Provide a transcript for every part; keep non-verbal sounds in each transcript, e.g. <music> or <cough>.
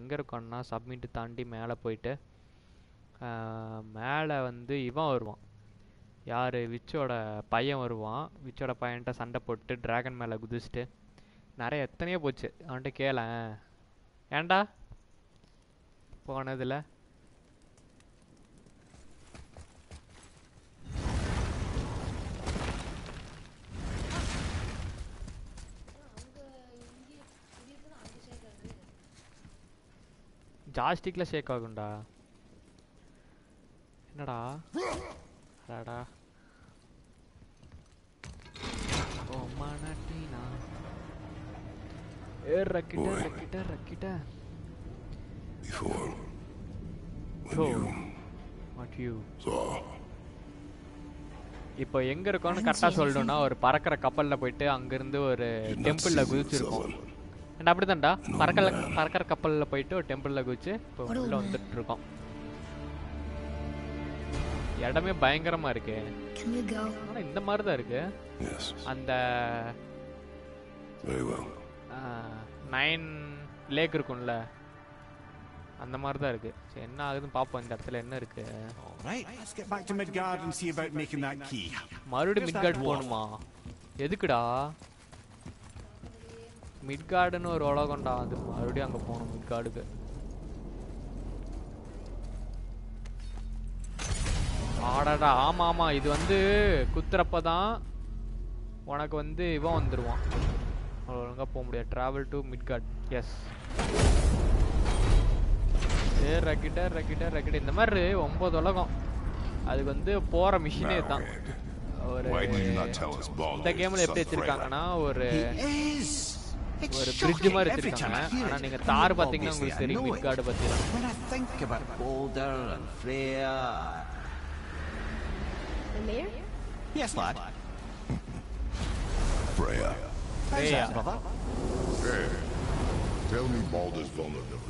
எங்கே இருக்கோன்னா சப்மிட்டு தாண்டி மேலே போயிட்டு மேலே வந்து இவன் வருவான். யார்? விச்சோட பையன் வருவான். விச்சோட பையன்கிட்ட சண்டை போட்டு டிராகன் மேலே குதிச்சுட்டு நிறைய எத்தனையோ போச்சு. அவன்கிட்ட கேளேன். ஏன்டா? போனதில் ஜாஸ்டிக்கில் ஷேக் ஆகும்டா. என்னடா? அடாடா. ஏ ரக்கிட்ட. ரக்கிட்ட ரக்கிட்ட. Before, when you saw. இப்போ எங்க இருக்கோம்னு கரெக்டாக சொல்லணும்னா ஒரு பறக்கிற கப்பல்ல போயிட்டு அங்கிருந்து ஒரு டெம்பிள்ல குதிச்சிருக்கோம் அண்ட் அப்படிதான்டா. பறக்கல பறக்கிற கப்பல்ல போயிட்டு ஒரு டெம்பிள்ல குதிச்சு இப்போ உள்ள. வந்துட்டு இருக்கோம் இடமே பயங்கரமா இருக்கு. Can we go? ஆனா இந்த மாதிரி தான் இருக்கு அந்த. நைன் லேக் இருக்கும்ல. அந்த மாதிரி தான் இருக்கு. சரி என்ன ஆகுதுன்னு பார்ப்போம். இந்த இடத்துல என்ன இருக்கு. மறுபடியும் மிட்கார்டு? போகணுமா? எதுக்குடா? மிட்கார்டுன்னு ஒரு உலகம்டா. அது மறுபடியும் அங்கே போகணும் மிட்கார்டுக்கு ஆடாடா ஆமா ஆமா. இது வந்து குத்துறப்ப தான் உனக்கு வந்து இவன் வந்துருவான். ஒழுங்கா போக முடியாது. டிராவல் டு மிட்கார்ட் எஸ் ஏ ரக்கிட்ட ரக்கிட்ட ரக்கிட்ட இந்த மாதிரி ஒன்பது உலகம். அதுக்கு வந்து போற மிஷினே தான். ஒரு? இந்த கேம்ல எப்படி? வச்சிருக்காங்கன்னா ஒரு ஒரு பிரிட்ஜ் shocking மாதிரி every time வச்சிருக்காங்க I hear ஆனா it. நீங்க And தார் you பாத்தீங்கன்னா obviously உங்களுக்கு தெரியும் know it. மிட்கார்டு பத்தி When I think about Boulder and Freya. The mayor? Yes, lad. Freya. How's Freya. that, brother? Hey, tell me Baldur's vulnerability.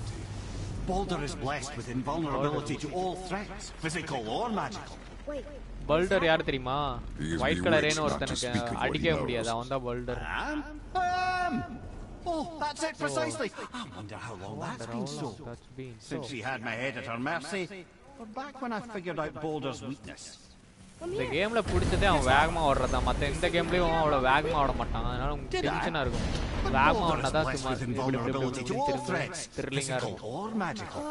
Boulder is blessed with invulnerability to all threats, physical or magical. Wait, பல்டர் யார் தெரியுமா He is white bewitched கலரேன்னு not to ஒருத்தனுக்கு speak of what he அடிக்கவே knows. முடியாது அவன் தான் பல்டர் Um, um, oh, that's it precisely. I wonder how long that's been so. Since she had my head at her mercy, or back when I figured out Boulder's weakness. இந்த கேம்ல பிடிச்சதே அவன் வேகமா ஓடுறதா மத்த எந்த கேம்லயும் அவன் அவ்வளவு வேகமா ஓட மாட்டான் அதனால உங்களுக்கு Did I? டென்ஷனா இருக்கும் But வேகமா Boulder is ஓடினா தான் blessed சும்மா with இப்படி இப்படி இப்படி invulnerability to இப்படி all திரும்ப threats, த்ரில்லிங்கா physical இருக்கும் or magical.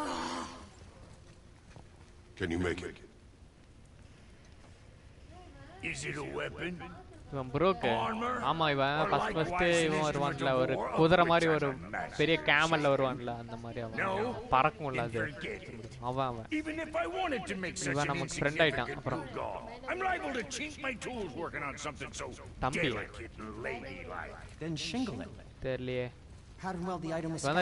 Can you make it? Is it a weapon? இவன் புரோக்கு? ஆமா இவன் ஃபர்ஸ்ட் ஃபர்ஸ்ட் இவன் வருவான்ல ஒரு குதிரை மாதிரி ஒரு பெரிய கேமல்ல. வருவான்ல அந்த மாதிரி அவன் பறக்கும்ல அது. அவன் அவன் இவன் நமக்கு friend ஆயிட்டான் அப்புறம். தம்பி. தெரியலையே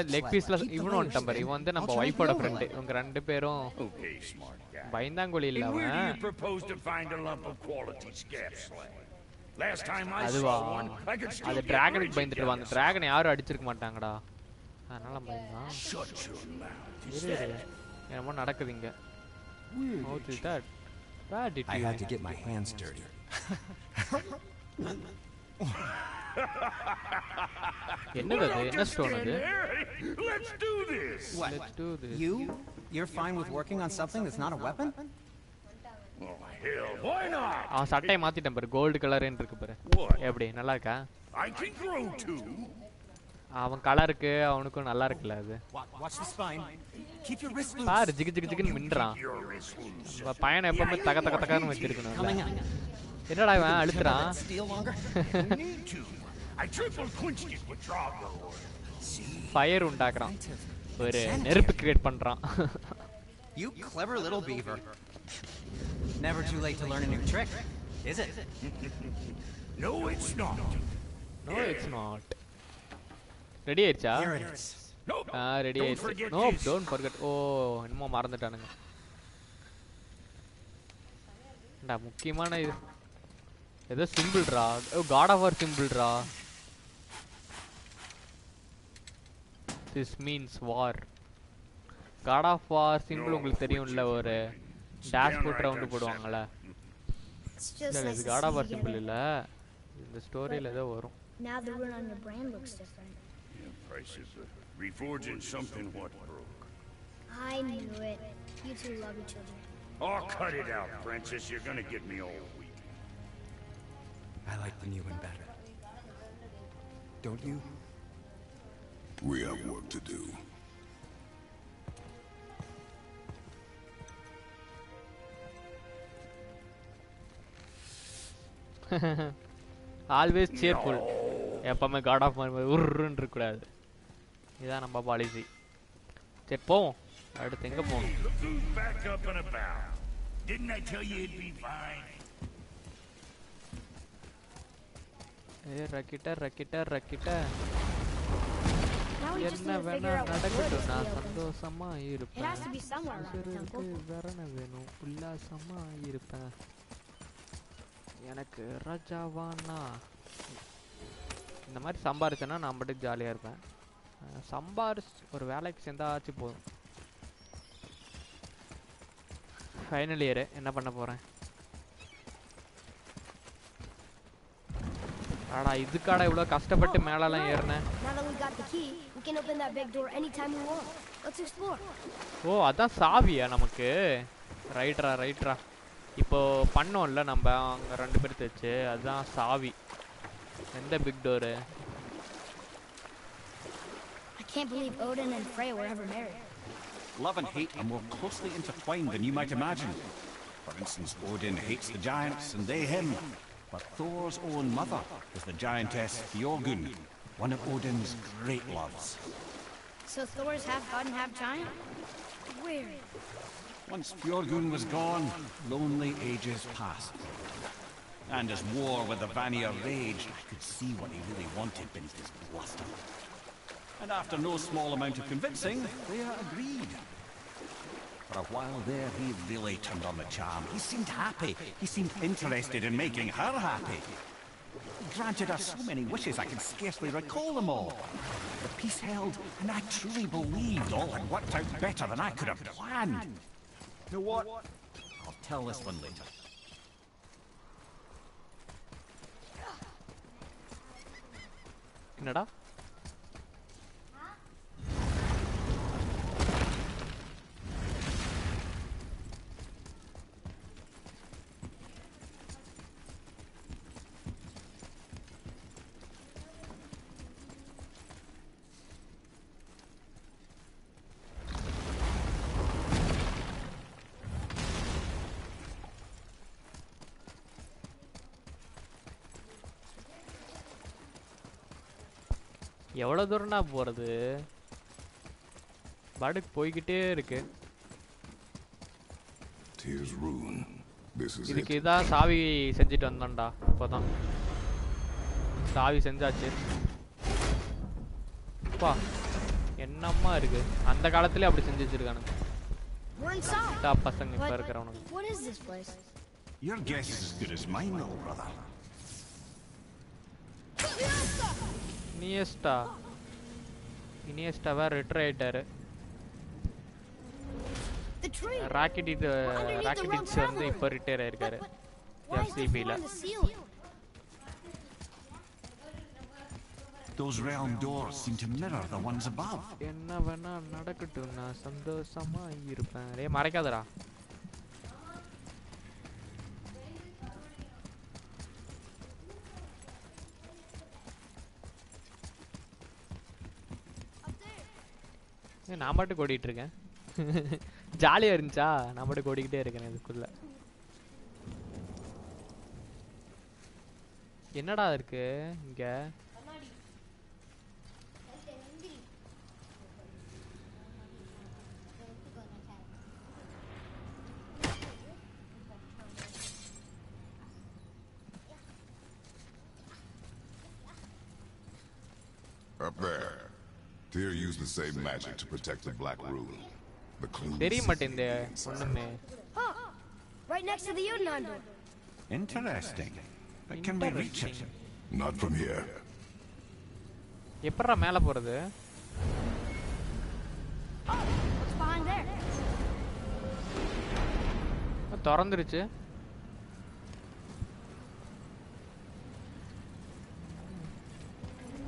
லெக். பீஸ்ல இவனும் வந்துட்டான் பாரு. இவன் வந்து நம்ம ஒய்ஃபோட ஃப்ரெண்டு. இவங்க ரெண்டு பேரும். பயந்தாங்கொழி இல்ல அவன் அதுவா saw one, I could still அது get டிராகனுக்கு rigid பயந்துட்டு down அந்த the டிராகனை யாரும் அடிச்சிருக்க மாட்டாங்கடா அதனால பயந்தான் Shut your mouth. Is இரு that இரு. என்னமோ நடக்குது இங்க What is that? Where did I you- had to get my hands dirty. என்னது அது என்ன ஸ்டோன் அது Let's do this. What? Let's do this. You? You're fine with working on something that's not a weapon? அவன் சட்டையை மாத்திட்டான் பாரு. Gold கலர்னு இருக்கு பாரு? எப்படி? நல்லா இருக்கா. அவன் கலருக்கு அவனுக்கும் நல்லா இருக்குல்ல அது. பாரு ஜிகு ஜிகு ஜிகுன்னு மின்றான். பையனை எப்பவுமே தக தக தகன்னு வச்சிருக்கணும். என்னடா இவன்? அழுத்துறான். ஃபயர் <laughs> உண்டாக்குறான். ஒரு நெருப்பு கிரியேட் பண்றான். You clever little beaver. Never too late to learn a new trick, is it? <laughs> No, it's not. No it's not ready ஆயிடுச்சா Here it is. Nope. ஆ ரெடி Don't ஆயிடுச்சு forget no this. Don't forget ஓ என்னமோ மறந்துட்டானுங்க டா முக்கியமான இது ஏதோ சிம்பிள்ரா ஓ God of war சிம்பிள்ரா this means war God of war simple உங்களுக்கு தெரியும்ல ஒரு டேஷ் போட் ரவுண்டு போடுவாங்கல்ல it's just இல்ல nice இது to God of see war you simple together. இல்ல இந்த ஸ்டோரியில ஏதோ வரும் Now the rune on your brand looks different. Price is a Reforging something what broke. I knew it. You two love each other. Oh, cut it out, Princess. You're gonna get me all weak. I like the new one better. Don't you? We have work to do. <laughs> Always cheerful எப்பவுமே God of மாதிரி உருன்னு இருக்கக்கூடாது. இதான் நம்ம policy சரி போவோம். அடுத்து எங்கே போகணும்? ஏ ரக்கிட்ட ரக்கிட்ட ரக்கிட்ட. என்ன வேணா நடக்கட்டும். நான். சந்தோஷமா இருப்பேன். வேறன வேணும். உல்லாசமா இருப்பேன். எனக்கு ராஜாவானா? இந்த மாதிரி சம்பாரிச்சேன்னா நான் பாட்டுக்கு ஜாலியாக இருப்பேன். சம்பாரிச்சு ஒரு வேலைக்கு சேர்ந்தாச்சு போதும். ஃபைனல் இயரு என்ன பண்ண போகிறேன் ஆடா இதுக்காடா இவ்வளோ கஷ்டப்பட்டு மேலெல்லாம் ஏறினேன். ஓ அதான் சாவியா நமக்கு? ரைட்ரா ரைட்ரா இப்போ பண்ணோம்ல நம்ம அங்கே ரெண்டு பேர் வச்சு அதுதான் சாவி எந்த big door I can't believe Odin and Freya were ever married. Love and hate are more closely intertwined than you might imagine. For instance, Odin hates the giants and they him. But Thor's own mother is the giantess Fjorgun, one of Odin's great loves. So Thor's half god and half giant? Weird. Once Fjorgun was gone, lonely ages passed. And as war with the Vanir raged, I could see what he really wanted beneath his bluster. And after no small amount of convincing, they agreed. For a while there, he really turned on the charm. He seemed happy. He seemed interested in making her happy. He granted her so many wishes I can scarcely recall them all. The peace held, and I truly believed all had worked out better than I could have planned You know what? I'll tell this one later. என்னடா எவ்வளோ தூரம்டா போகிறது பாட்டுக்கு போய்கிட்டே இருக்கு. இதுக்கு. இதான் சாவி செஞ்சுட்டு வந்தோம்டா இப்போதான். சாவி செஞ்சாச்சு. அப்பா என்னம்மா இருக்கு? அந்த காலத்துலயே அப்படி செஞ்சு வச்சிருக்கானுங்க. பசங்க இப்ப இருக்கிறவனுங்க. இனியஸ்டா இனியஸ்டாவா ரிட்டர் ஆயிட்டாரு. ராக்கெட் இது ராக்கெட் இட்ஸ் வந்து. இப்போ ரிட்டையர் ஆயிருக்காரு Why is the FCB floor ல on the ceiling? Those realm doors seem to mirror the ones above. என்ன வேணா நடக்கட்டும் நான் சந்தோஷமா இருப்பேன் டேய் மறைக்காதடா நான் மட்டும் ஓடிட்டு இருக்கேன். <laughs> ஜாலியா இருந்துச்சா? நான் மட்டும் ஓடிக்கிட்டே இருக்கேன் இதுக்குள்ள. என்னடா இருக்கு இங்க? Tyr used the same magic to protect the Black Rune. The clues. தெரிய மாட்டேங்குது ஒண்ணுமே Huh. Right next to the Jotunheim door. Interesting. But can we reach it? Not from here. எப்படா மேல போறது What's behind there? திறந்துருச்சு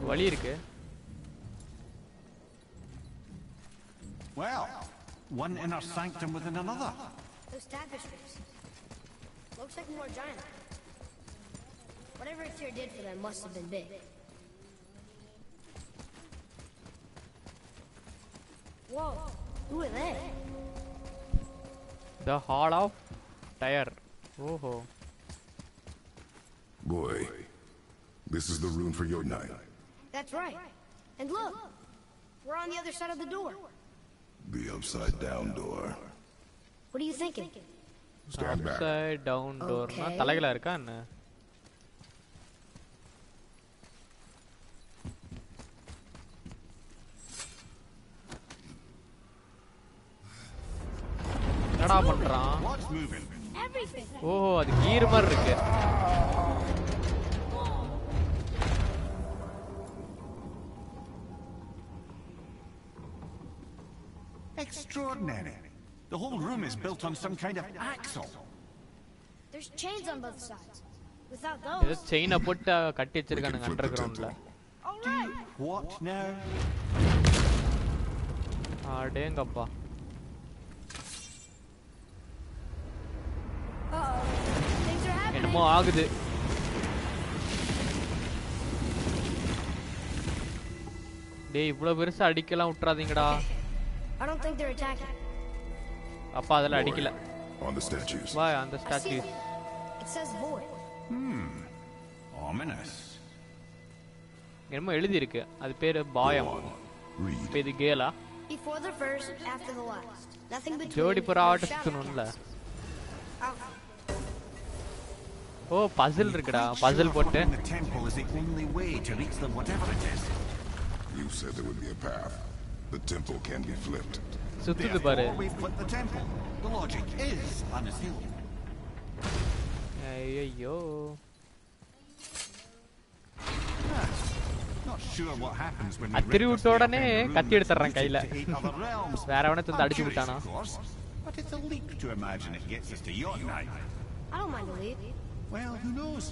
வழி இருக்கு Well, one inner sanctum within another. Those tapestries. Looks like more giant. Whatever Tyr did for them must have been big. Whoa, who are they? The Hall of Tyre. Oh. -ho. Boy, this is the room for your night. That's right. And look, we're on the other side of the door. The upside down door. What are you thinking? Stand back. Upside down டோர்னா Okay. தலைகளா இருக்கா என்ன என்னடா பண்றான் What's moving? Everything. ஓஹோ அது கீர் மாதிரி இருக்கு Extraordinary. The whole room is built on some kind of axle. There's chains on both sides. Without ஏதோ those. செயினை போட்டு கட்டி We can வச்சிருக்கானுங்க flip under the கிரவுண்ட்ல temple. All right. What now? அடேங்கப்பா Uh-oh. Things are happening. என்னமோ ஆகுது டேய் இவ்வளவு பெருசா அடிக்கலாம் விட்டுறாதீங்கடா I don't think they're attacking. அப்பா அதெல்லாம் அடிக்கல On the statues. வா அந்த I see statue it. It says void. Ominous. என்னமோ எழுதி இருக்கு அது பேரு பாயம் On. Read. இப்ப இது கேலா Before the first, after the last. Nothing between. ஜோடி புறா no ஆட்ட shadow சுத்தணும்ல cast. ஓ பசில் இருக்குடா பசில் போட்டு Opening the temple is the only way to reach them, whatever it is. You said there would be a path. The temple can be flipped. சுத்துது பாரு Therefore, we've flipped the temple. The logic is unassailable. ஐயோ Not sure what happens when we Atri rip விட்ட this way உடனே up in the கத்தி room எடுத்துடுறான் that's கையில. rooted to eight other realms. வேற எவனாச்சும் வந்து I'm அடிச்சு curious, விட்டானா of course, but it's a leap to imagine it gets us to your night. I don't mind the lead. Well, who knows?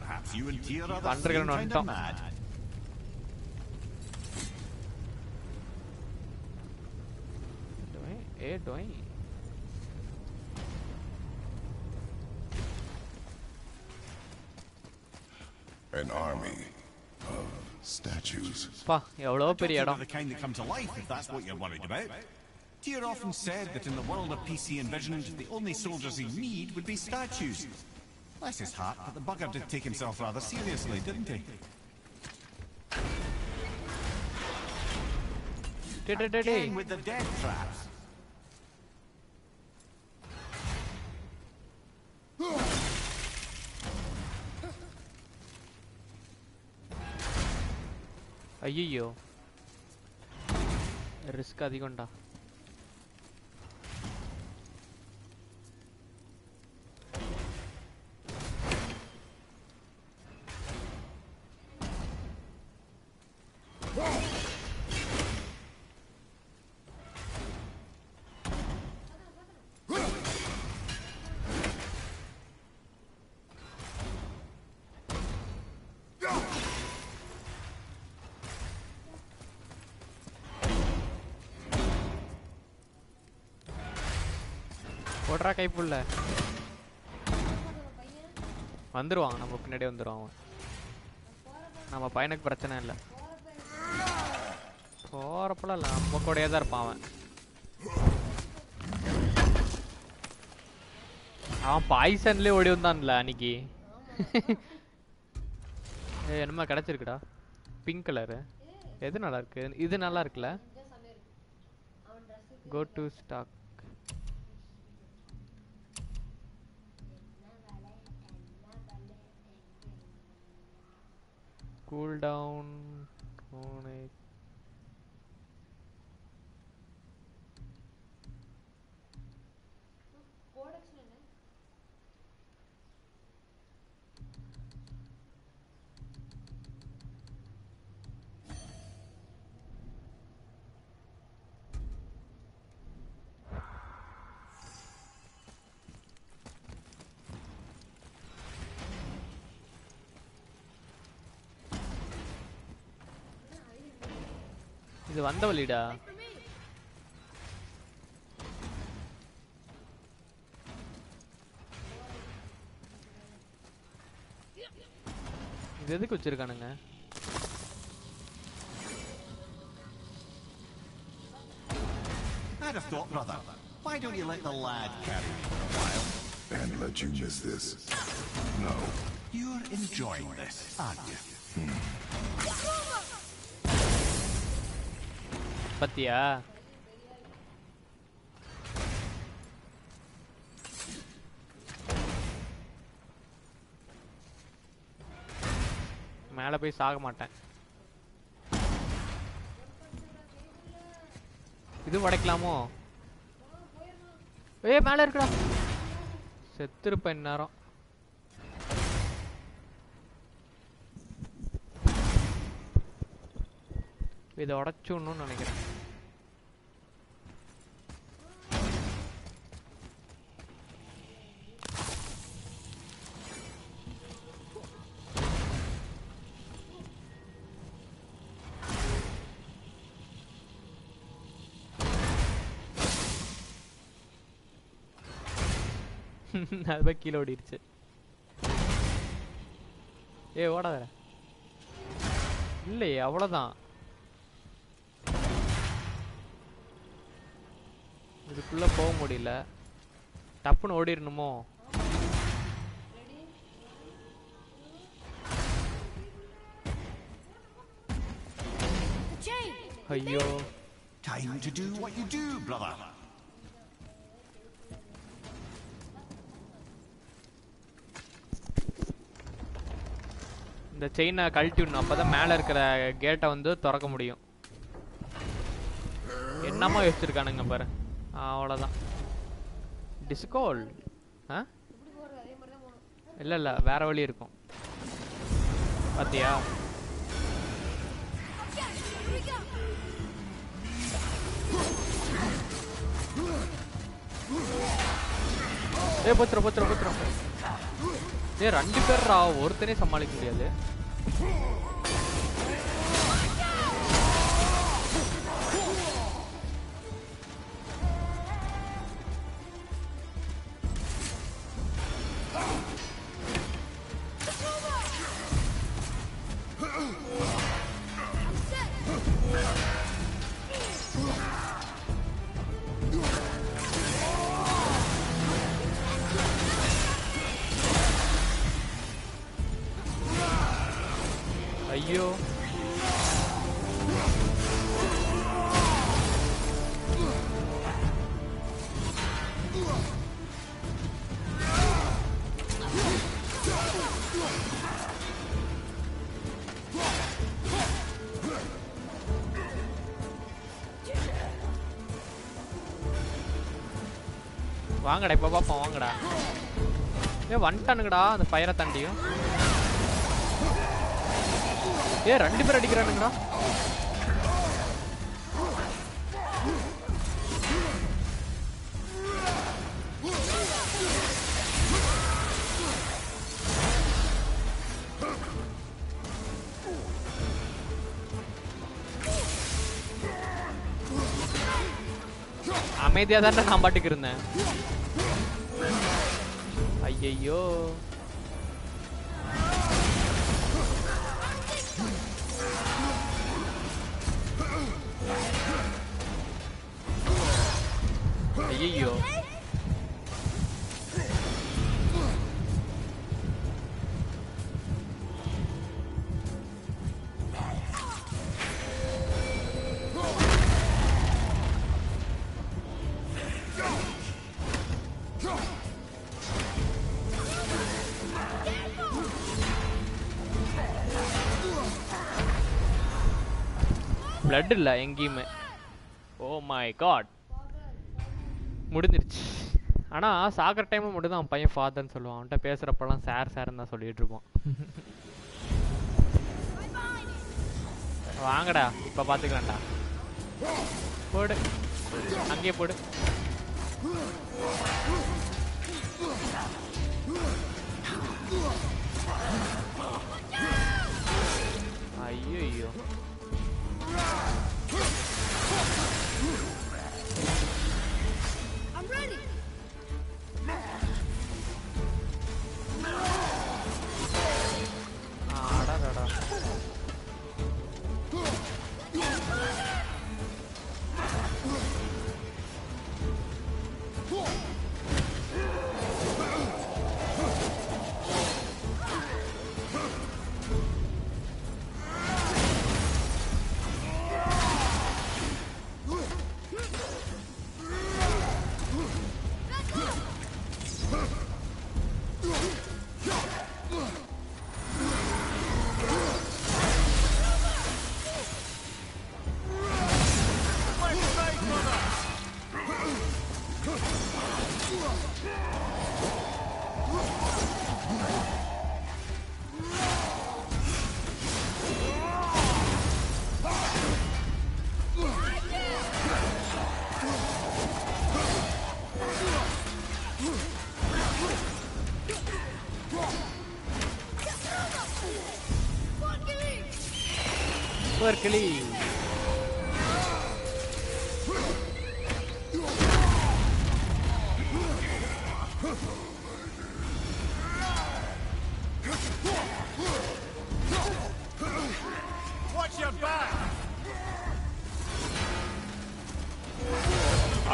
Perhaps you and Tyr are the Underground same kind of வந்துட்டோம். mad. டொய், A டொய் An army of statues. பா எவ்வளோ பெரிய They're இடம் the kind that come to life, if that's what you're worried about. Tyr often said that in the world of PC envisioned, the only soldiers he need would be statues. Bless his heart, but the bugger did take himself rather seriously, didn't he? Day, day, day, day. Again with the death traps. അയ്യോ risk അധികം ഉണ്ടാ போடுறா கைப்புள்ள வந்துருவான் நம்ம பின்னாடி வந்துருவான் அவன். நம்ம பையனுக்கு பிரச்சனை இல்லை. போறப்பலாம் இல்லை நம்ம கூடயே தான் இருப்பான் அவன். அவன் பாய்சன்லேயே ஓடி வந்தான்ல அன்னைக்கு. என்னமா கிடச்சிருக்குடா? பிங்க் கலரு எது நல்லா இருக்கு? இது நல்லா இருக்குல்ல? Go to stack cooldown on it. இது வந்த வழிடா இது எதுக்கு வச்சிருக்கானுங்க I'd have thought, brother. Why don't you let the lad carry me for a while? And let you miss this? No. You're enjoying this, aren't you? Hmm. பத்தியா? மேலே போய் சாக மாட்டேன். இது உடைக்கலாமோ? ஏ மேலே இருக்குடா. செத்துருப்பேன் இந்நேரம். இதை உடச்சுடணும்னு நினைக்கிறேன். <laughs> அது போய் கீழே ஓடிடுச்சு ஏ ஓடாத இல்லையே அவ்வளோதான் இதுக்குள்ள போக முடியல. டப்புன்னு ஓடிடணுமோ! ஐயோ. Time to do what you do, brother. இந்த செயினை கழட்டி விடணும். அப்பதான் மேலே இருக்கிற கேட்டை வந்து திறக்க முடியும். என்னமா வச்சிருக்கானுங்க பாரு. அவ்வளோதான் டிஸ்கோல் ஆ? இல்லை இல்லை வேற வழி இருக்கும். பார்த்தியா ஏ போச்சுரும் போச்சுரும் போச்சுரும் ஏ ரெண்டு பேர்ரா? ஒருத்தனே சமாளிக்க முடியாது. வாங்கடா இப்போ பாப்போம் வாங்கடா. ஏ வந்துட்டானுங்கடா அந்த ஃபயரை தாண்டியும். ஏ ரெண்டு பேர் அடிக்கிறானுங்கடா. அமைதியாக தான் நான் பாட்டுக்கு இருந்தேன். ஐயையோ ஐயையோ பிளட் இல்ல எங்கேயுமே. ஓ மை காட் முடிஞ்சிருச்சு. ஆனா சாகர டைமில் மட்டும் தான் அவன் பையன் ஃபாதர்னு சொல்லுவான். அவன்கிட்ட பேசுறப்பெல்லாம் சார் சார்னு தான் சொல்லிட்டு இருப்பான். வாங்கடா இப்ப பாத்துக்கலாம்டா. போடு. அங்கேயே போடு. ஐயோ Run!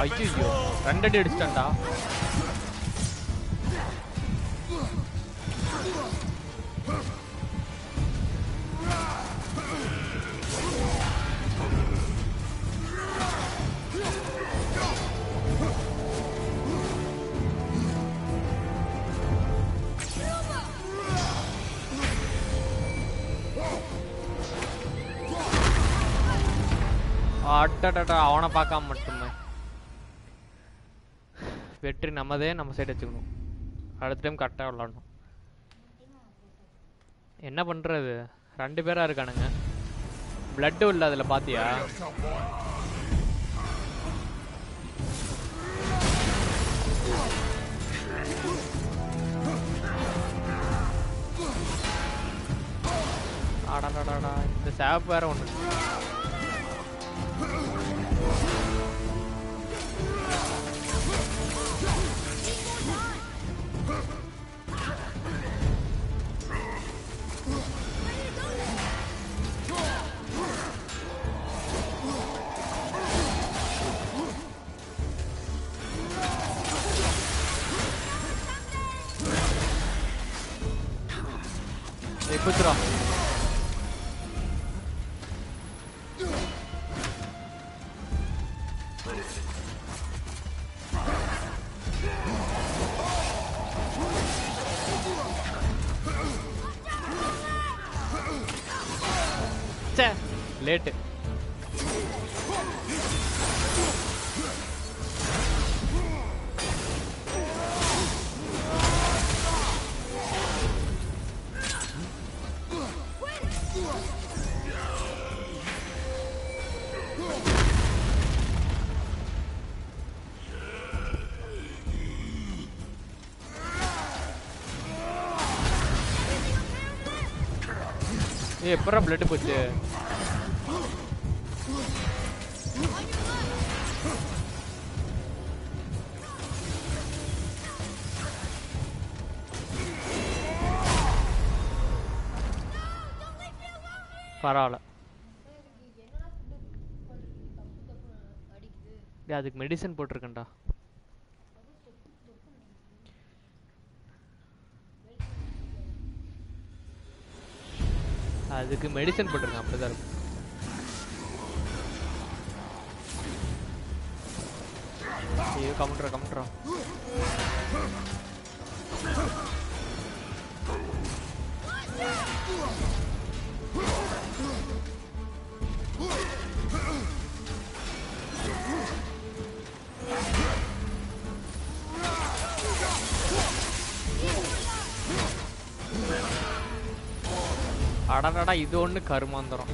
ஐயோ ரெண்டடி அடிச்சிட்டா அட்டடா அவனை பார்க்காம மட்டுமே வெற்றி நம்மதே நம்ம சைடு வச்சுக்கணும். அடுத்த டைம் கரெக்டாக விளாடணும் என்ன பண்ணுறது ரெண்டு பேராக இருக்கானுங்க. பிளட்டும் இல்லை அதில் பார்த்தியா அடடடடா இந்த சேப் வேற ஒன்று 아, 베트라. ஏ எப்பரா பிளட் போச்சு? பரவாயில்ல. அதுக்கு மெடிசன் போட்டிருக்கேன்டா. அதுக்கு மெடிசன் போட்டிருக்கேன் அப்படிதான் இருக்கும். ஐயோ கமெண்ட்ரா கமெண்ட்ரா அடடடா இது ஒன்று கருமாந்திரம்.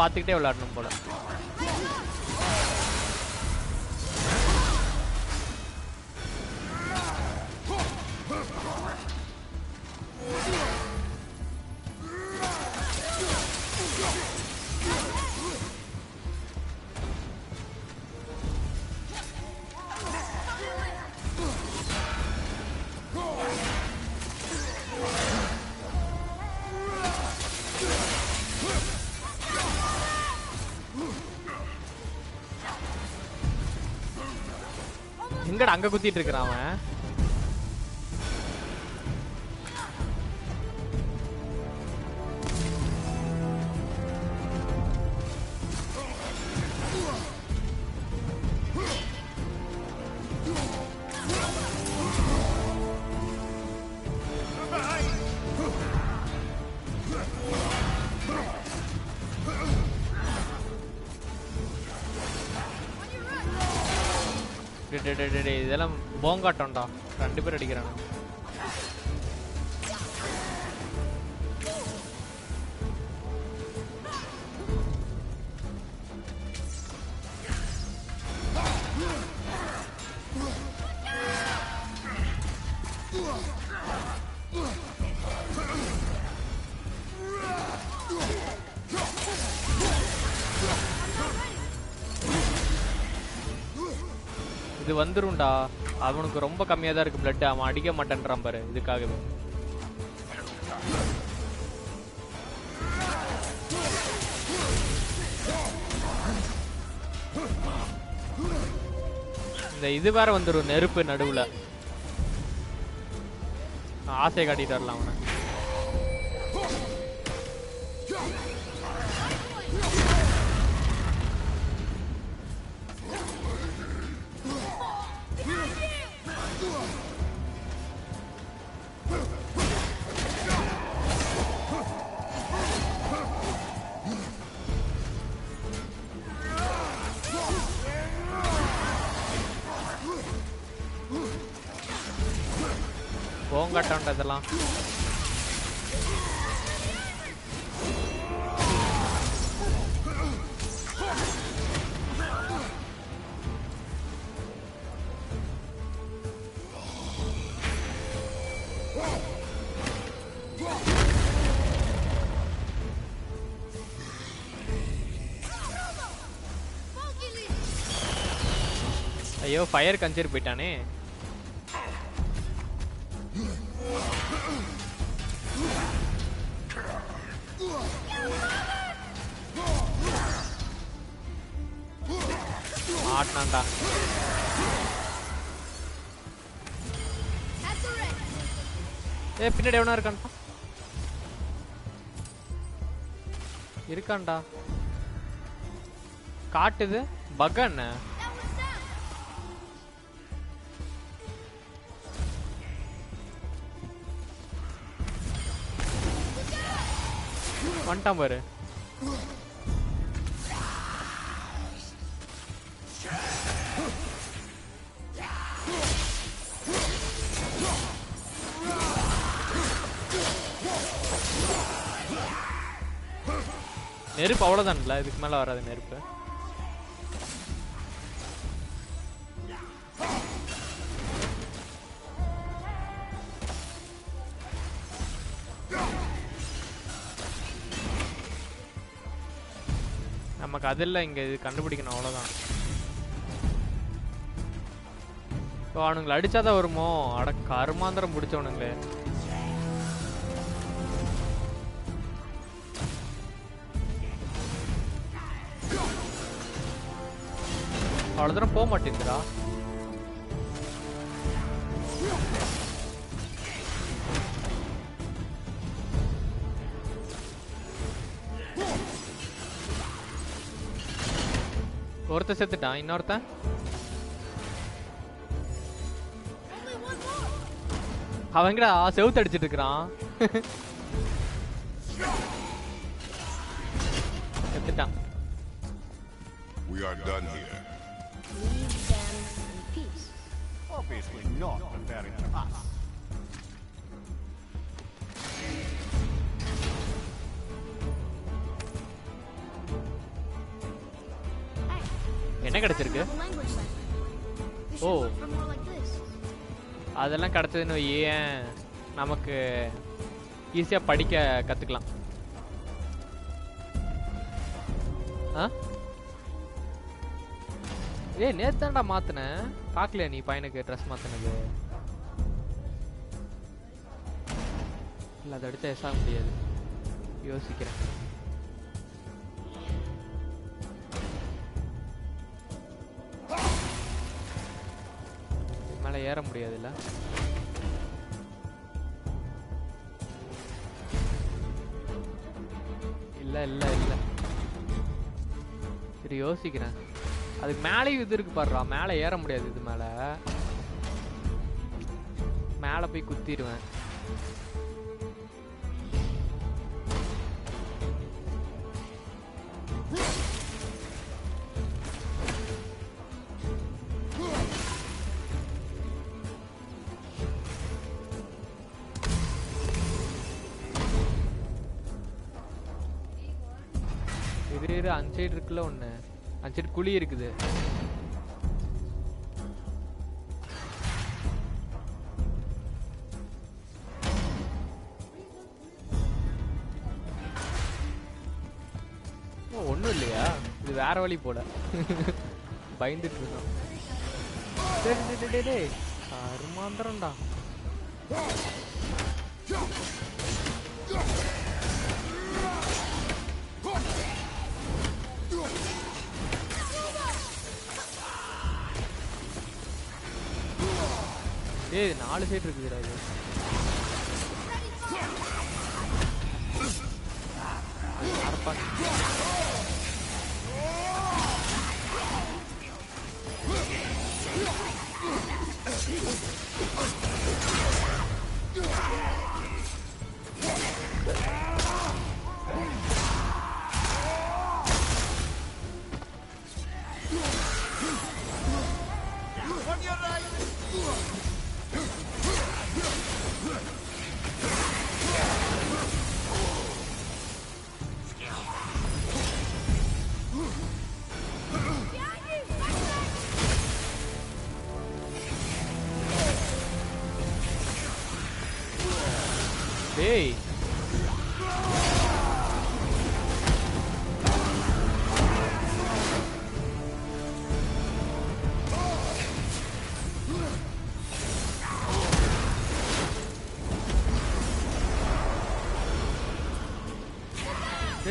பார்த்துக்கிட்டே விளையாடணும் போல. அங்க குத்திட்டு இருக்கிறான் அவன். இதெல்லாம் போங்காட்டம்டா ரெண்டு பேர் அடிக்கிறாங்க. வந்துரும்டா. அவனுக்கு ரொம்ப கம்மியா தான் இருக்கு பிளட் அவன் அடிக்க மாட்டேன்றான் பாரு இதுக்காகவே. இந்த இது வேற வந்துடும் நெருப்பு நடுவுல. ஆசை காட்டிட்டு வரலாம் அவனை. இதெல்லாம். ஐயோ ஃபயர் கஞ்சிட்டு போயிட்டானே. பின்னாடி எவனா இருக்கான்டா இருக்கான்டா. காட்டுது. பக் என்ன வந்துட்டான் பாரு. அவ்வளோதான்ல இதுக்கு மேல வராது நெருப்பு. நமக்கு அதில் இங்க இது கண்டுபிடிக்கணும் அவ்வளவுதான். இப்போ அவனுங்களை அடிச்சாதான் வருமோ? அட கருமாந்திரம் பிடிச்சவனுங்களே. அவ்வளோ தூரம் போக மாட்டேங்குதுடா ஒருத்தன் செத்துட்டான் இன்னொருத்தன்? அவங்கடா செவுத்து அடிச்சிட்டு இருக்கிறான்? அதெல்லாம் கிடைச்சதுன்னு ஏன் நமக்கு ஈஸியாக படிக்க கற்றுக்கலாம் ஆ? ஏ நேற்று தான்டா மாத்தினேன் பார்க்கலையா நீ பையனுக்கு ட்ரெஸ் மாத்தினது? இல்லை அதை அடுத்த எஸ் ஆக முடியாது. யோசிக்கிறேன். மேலே ஏற முடியாதுல்ல? சரி யோசிக்கிறேன். அதுக்கு மேலேயும் இது இருக்கு பாடுறா மேலே ஏற முடியாது இது மேலே. மேலே போய் குத்திடுவேன். இருக்குல்ல ஒன்று அந்த சைடு குழி இருக்குது. ஒன்றும் இல்லையா? இது வேற வழி போல. பயந்துட்டு இருந்தோம் டேய், ஏய் நாலு சைடு இருக்குதுடா இது.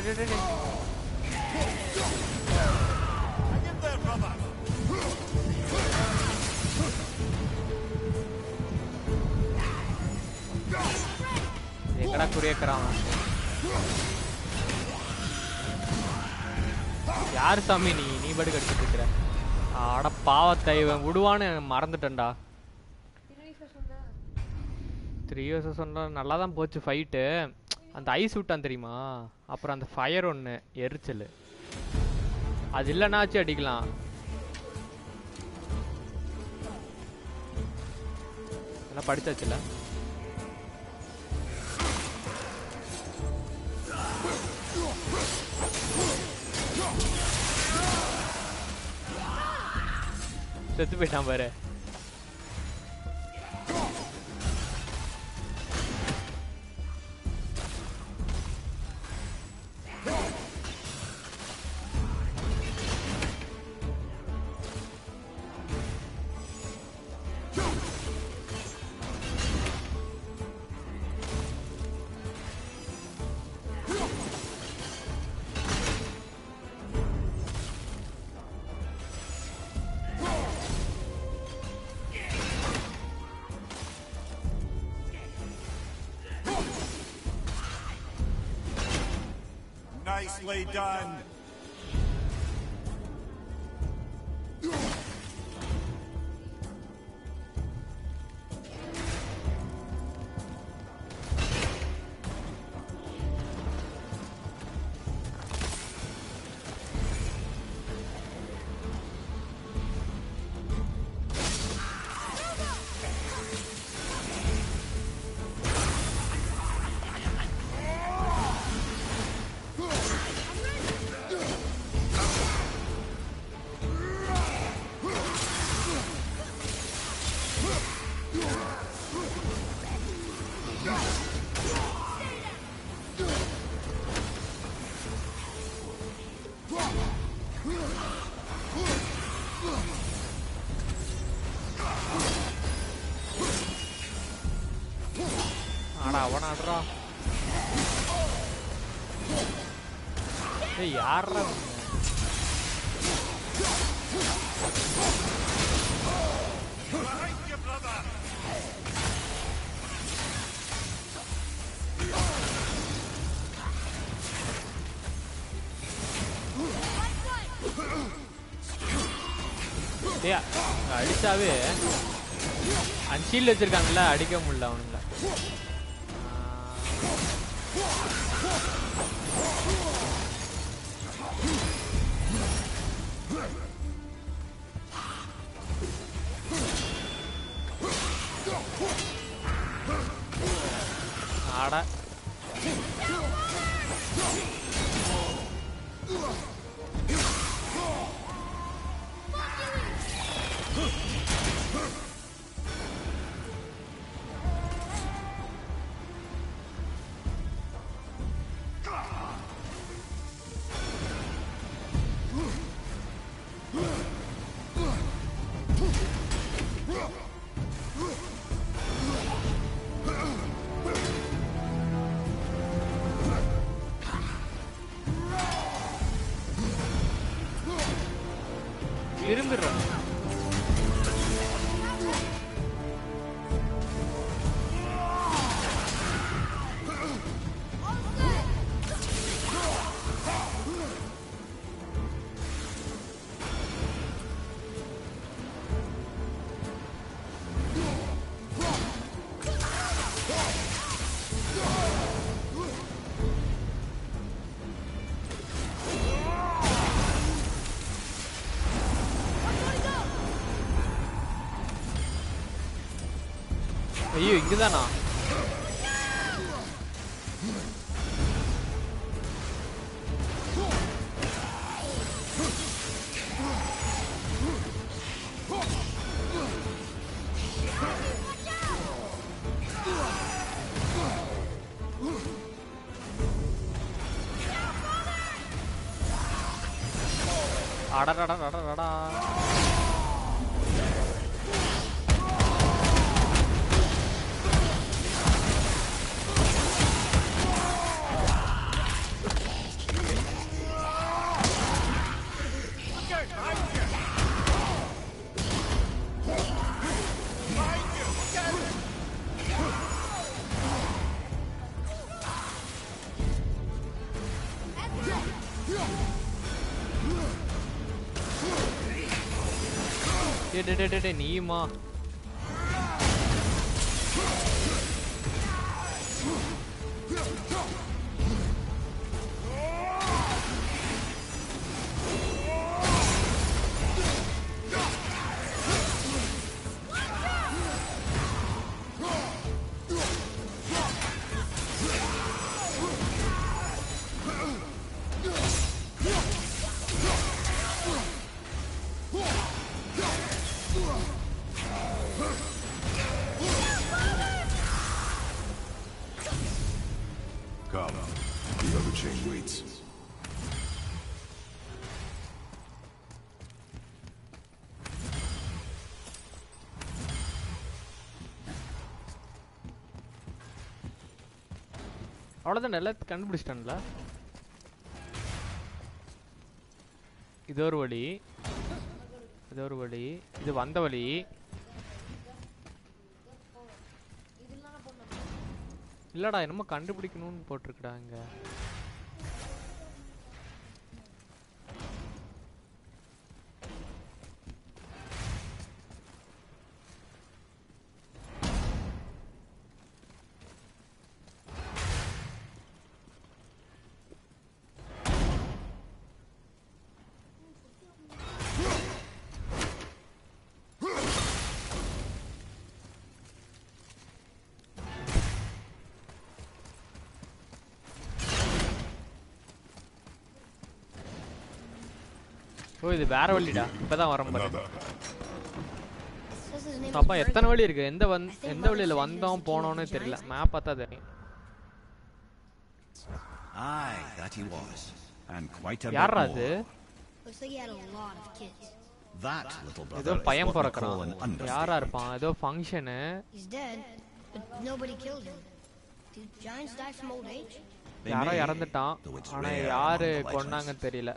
டேய், டேய். எங்கடா குறியக்கிறான் யார் சாமி நீ? நீ படு கடிச்சிட்டு இருக்கிற? அட பாவத்தை இவன் விடுவான்னு மறந்துட்டேன்டா த்ரீ இயர்ஸ் சொன்னா நல்லா தான் போச்சு ஃபைட்டு அந்த ஐஸ் விட்டான் தெரியுமா? அப்புறம் அந்த ஃபயர் ஒன்று எரிச்சல். அது இல்லைனாச்சு அடிக்கலாம். எல்லாம் படித்தாச்சுல செத்து போயிட்டான் பாரு. agarra. அடிச்சாவே அன்ஷீல்டு வச்சிருக்காங்கல்ல அடிக்க முடியல அவனுங்கள അടടടടട டே டே டே டே அவ்வளோதான் எல்லாத்தையும் கண்டுபிடிச்சிட்டான்ல. இது ஒரு வழி. இது ஒரு வழி. இது வந்த வழி. இல்லடா என்னமோ கண்டுபிடிக்கணும்னு போட்டிருக்கடா இங்கே. ஓ இது வேற வழிடா இப்பதான் வரோம் பாரு அப்பா எத்தனை. வழி இருக்கு எந்த வந் எந்த வழியில வந்தோம் போனோம்னு தெரியல மேப் பார்த்தா தெரியும் Aye, that he was. And quite a யாரா அது. That, little ஏதோ brother, we call பிறக்கிறான் யாரா. இருப்பான் ஏதோ function He's dead, but nobody killed him. Do giants die from old age? யாரோ இறந்துட்டான் ஆனா யாரு. கொன்னாங்கன்னு தெரியல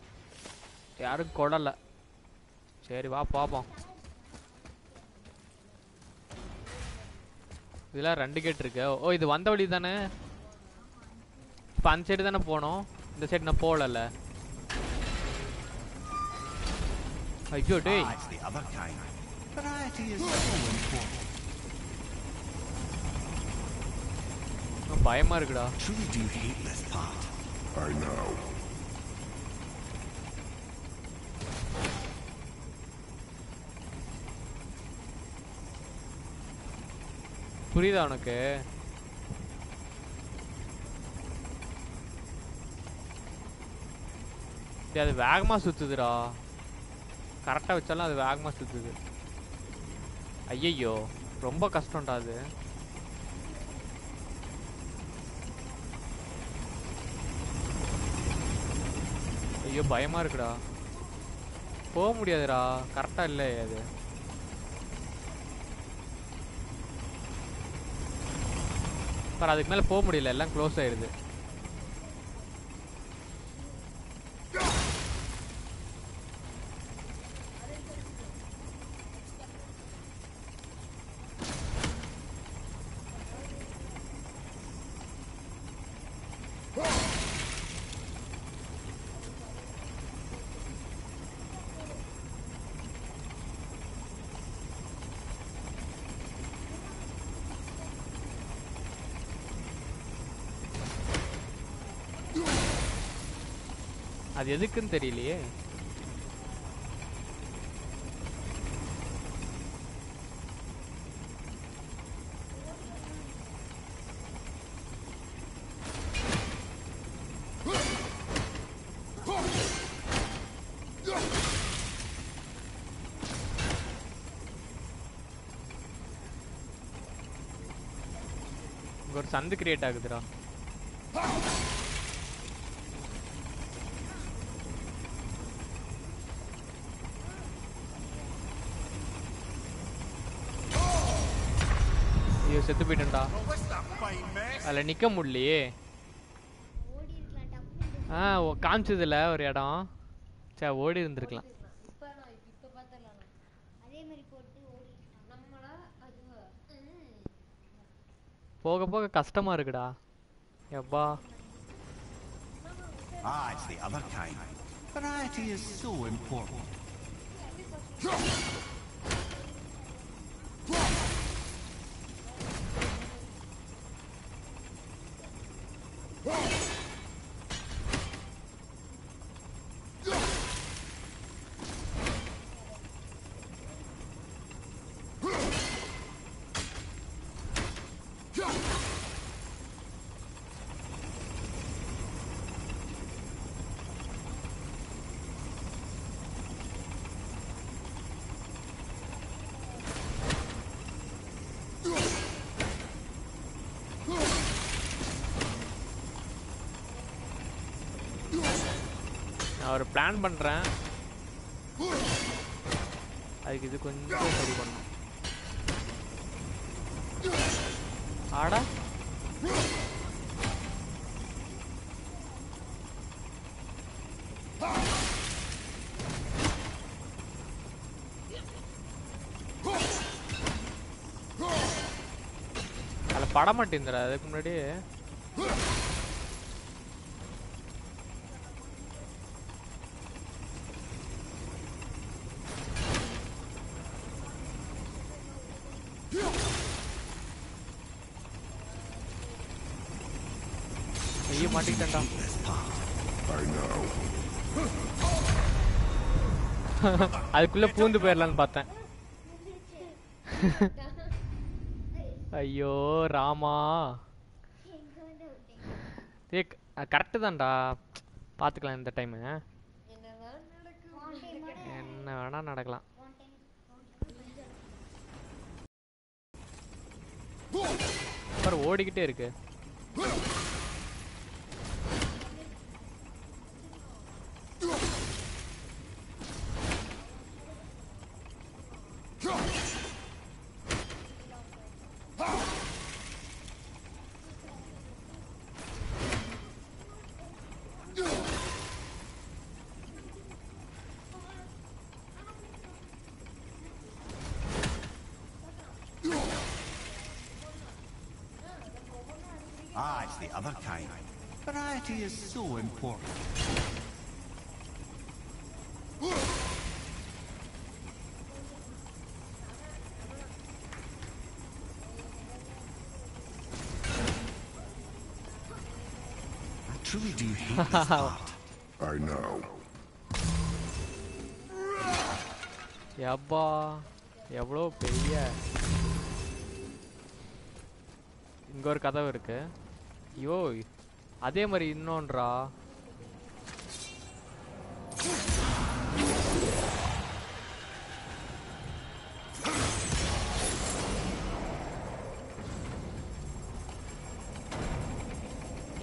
யாரும் கொடல. சரி வா பாப்போம். இதெல்லாம் ரெண்டு கேட் இருக்கு. ஓ இது வந்த வழி தானே? இப்போ அந்த சைடு தானே போனோம். இந்த சைடு நான் போகலல்ல. ஐயோ டேய். Ah, it's the other kind. Variety is so important. பயமா இருக்குடா Truly do hate this part. I know. புரியுதா உனக்கு? அது வேகமா சுத்துதுடா. கரெக்டா வச்சாலும் அது வேகமா சுத்துது. ஐயையோ ரொம்ப கஷ்டம்டா அது. ஐயோ பயமா இருக்குடா. போக முடியாதுடா. கரெக்டா இல்லை அது. பாரு அதுக்கு மேல போக முடியல. எல்லாம் க்ளோஸ் ஆயிடுது அது எதுக்குன்னு தெரியலையே. ஒரு சந்து கிரியேட் ஆகுதுடா. செத்து போயிட்டேன்டா. அதில் நிற்க முடியலையே. ஆ காமிச்சதில்ல ஒரு இடம். சே ஓடி இருந்திருக்கலாம். போக போக கஷ்டமா இருக்குடா. எப்பா. Ah, it's the other kind. Variety is so important. நான் ஒரு பிளான் பண்றேன். அதுக்கு இது கொஞ்சம் சரி பண்ணும் ஆடா. அதில் பட மாட்டேங்குதுடா அதுக்கு முன்னாடி அதுக்குள்ள பூந்து போயிடலான்னு பார்த்தேன். ஐயோ ராமா. ஏ கரெக்டு தான்டா. பார்த்துக்கலாம் இந்த டைமு என்ன வேணா நடக்கலாம். அப்புறம் ஓடிக்கிட்டே இருக்கு. Ah, it's the other kind. Variety is so important. Truly do hate this <laughs> part. I know. எப்பா எவ்வளோ பெரிய இங்க ஒரு கதவு இருக்கு ஐயோ அதே மாதிரி இன்னொன்றா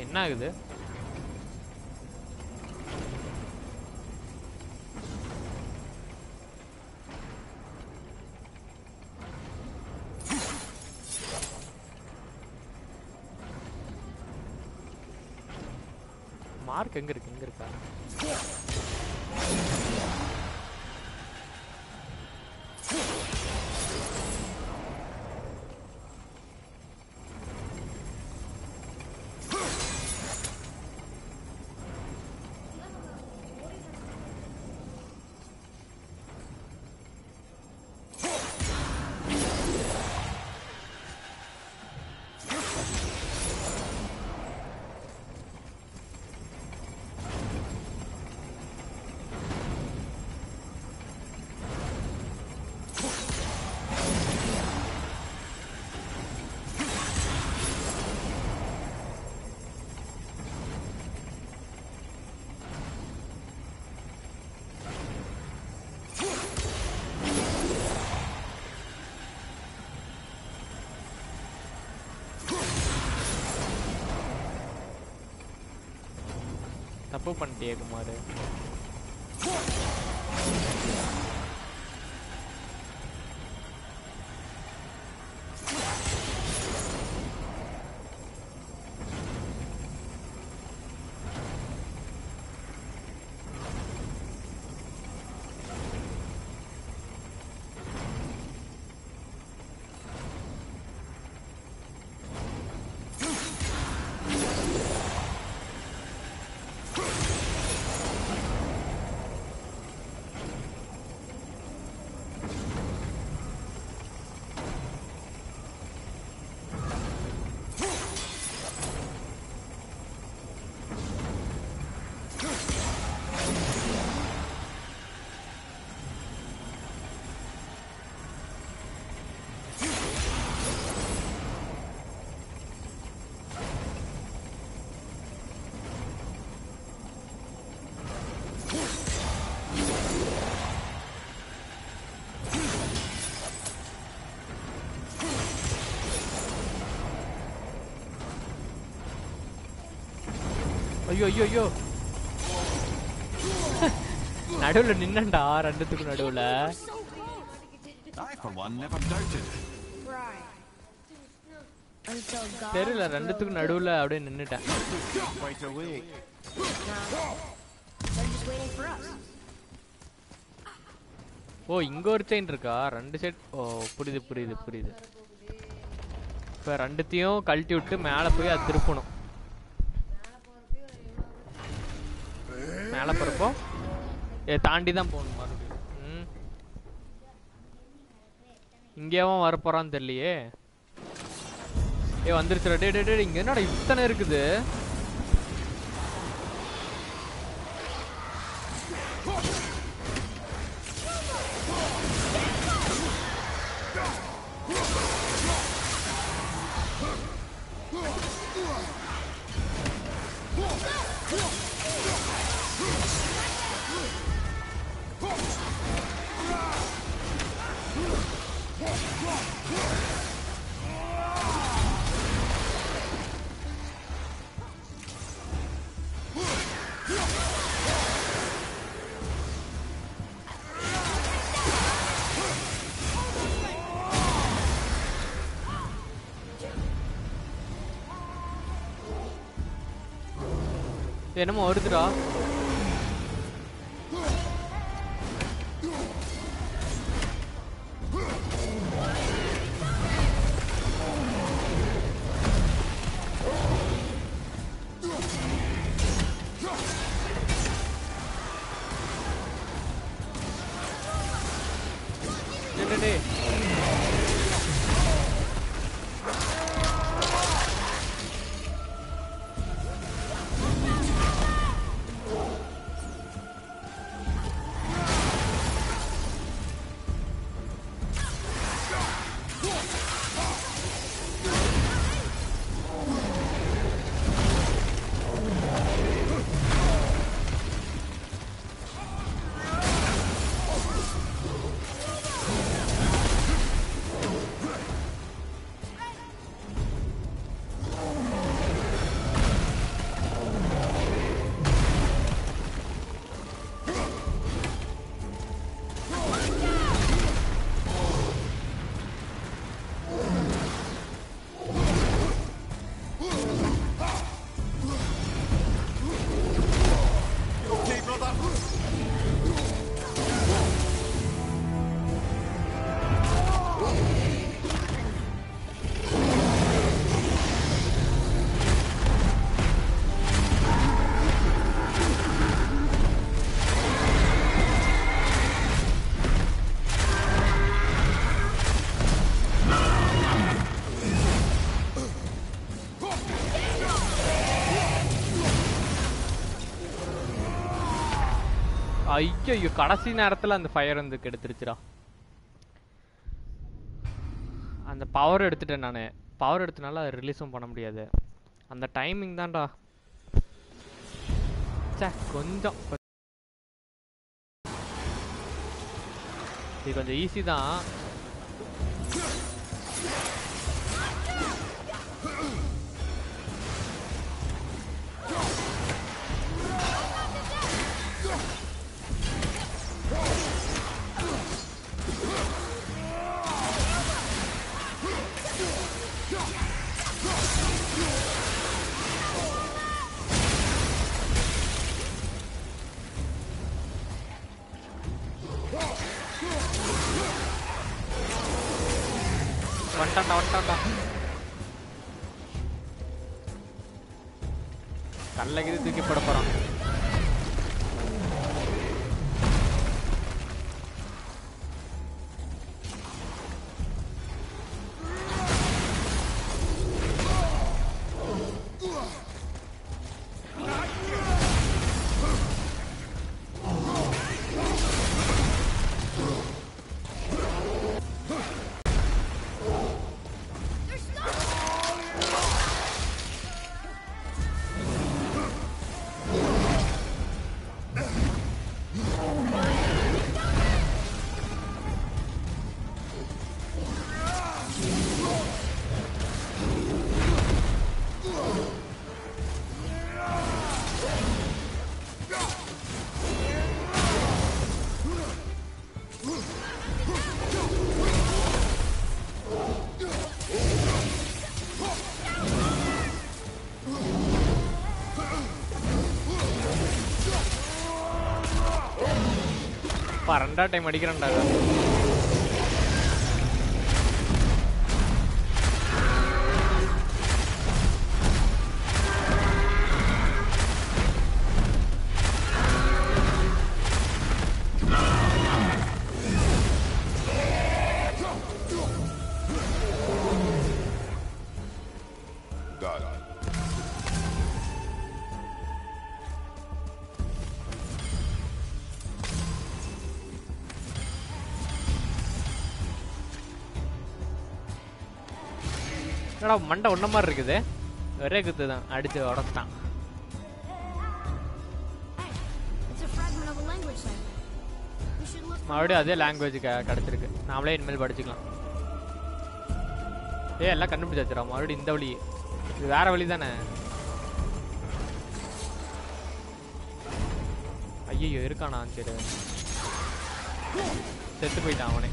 என்ன ஆகுது தப்பு பண்ணிட்டியே குமார் ஐயோ ஐயோ ஐயோ. நடுவுல நின்னண்டா ரெண்டுத்துக்கும் நடுவுல. தெரியல ரெண்டுத்துக்கும் நடுவுல அப்படியே நின்னுட்டேன். ஓ இங்க ஒரு செயின் இருக்கா? ரெண்டு செட் ஓ புரியுது புரியுது புரியுது. இப்ப ரெண்டுத்தையும் கழட்டி விட்டு மேல போய் அது திருப்பணும். மேல போறப்போ ஏ தாண்டி தான் போகணும் மறுபடியும். ம். இங்கேயும் வரப்போறான்னு தெரியலையே. ஏ வந்துருச்சுடா. டே டே டே இங்க என்னடா இத்தனை இருக்குது? என்னமோ வருதுடா ஐயோ கடைசி நேரத்துல அந்த ஃபயர் வந்து கெடுத்துருச்சுடா. அந்த பவர் எடுத்துட்டேன் நான். பவர் எடுத்தனால அதை ரிலீஸும் பண்ண முடியாது. அந்த டைமிங் தான்டா. ச்சே கொஞ்சம் இது கொஞ்சம் ஈஸி தான். வந்துட்டான்டா வந்துட்டான்டா கல்லகிது தூக்கி போட போறான் அப்பா ரெண்டா டைம் என்னடா மண்டை ஒன்ன மாதிரி இருக்குது? ஒரே குத்து தான். அடிச்சு உடச்சிட்டான் மறுபடியும் அதே லாங்குவேஜ் கிடச்சிருக்கு. நாமளே இனிமேல் படிச்சுக்கலாம். ஏ எல்லாம் கண்டுபிடிச்சாச்சுடா. மறுபடியும் இந்த வழி. இது வேற வழி தானே? ஐயோ இருக்கானா? சரி. செத்து போயிட்டான் அவனே.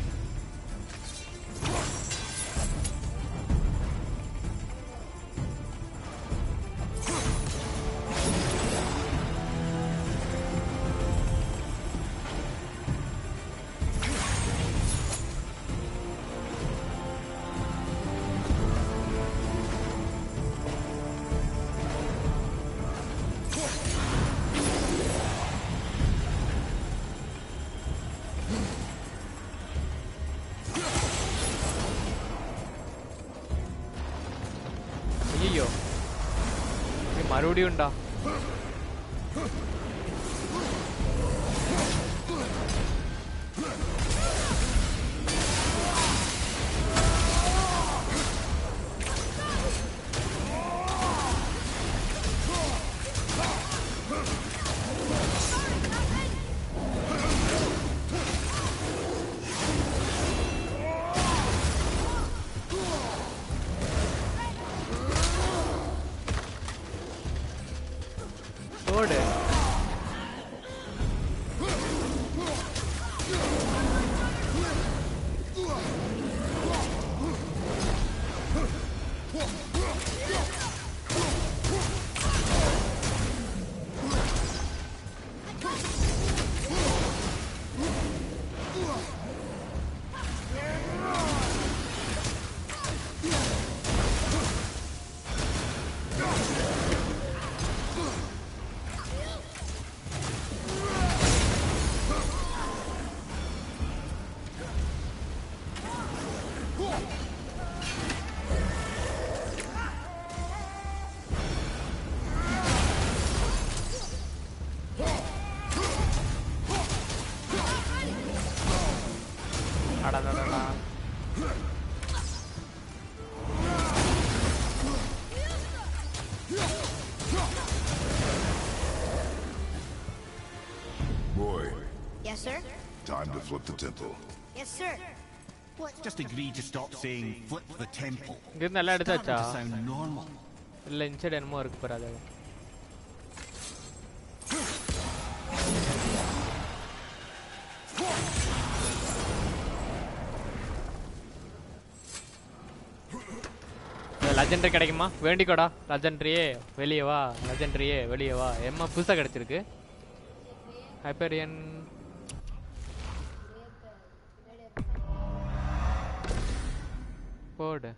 மறுபடியும்டா அடடடடா Boy. Yes, sir? Time to flip the temple. Yes, sir. What? Just agree to stop saying flip the temple. Starting to sound normal. இல்ல இன்சிடென்ட் என்னமோ இருக்கு பாரு லெஜெண்டரி கிடைக்குமா? வேண்டிக்கோடா லெஜெண்டரியே வெளியே வா லெஜெண்டரியே வெளியே வா. எம்மா புதுசாக கிடைச்சிருக்கு. ஹைப்பரியன் போடு.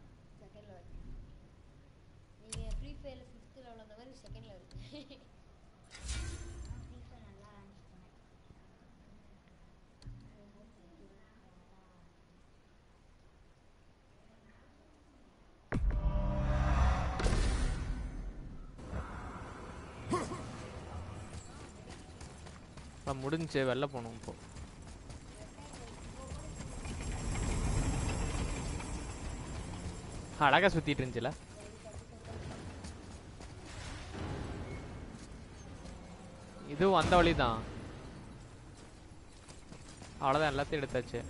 முடிஞ்சு வெளில போகணும் இப்போ. அழகா சுத்திட்டு இருந்துச்சுல? இதுவும் வந்த வழி தான் அவ்வளோதான் எல்லாத்தையும் எடுத்தாச்சு.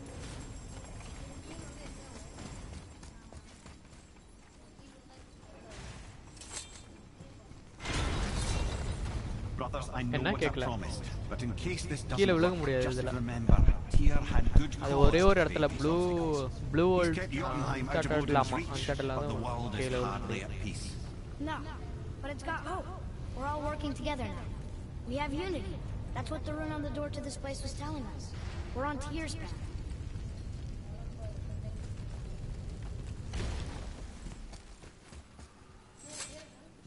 என்ன what I கேக்கல? promised, but in case this கீழே doesn't விழுக work, முடியாது just இதுல. remember, Tyr had good அது cause ஒரே ஒரு to இடத்துல make these blue obstacles. Blue He's world kept Jotunheim out of அன்சார்டட்ல Odin's ஆமாம் reach, அன்சார்டட்ல but the தான் world is கீழே hardly விழுந்து at peace. No, but it's got hope. We're all working together now. We have unity. That's what the rune on the door to this place was telling us. We're on Tyr's path.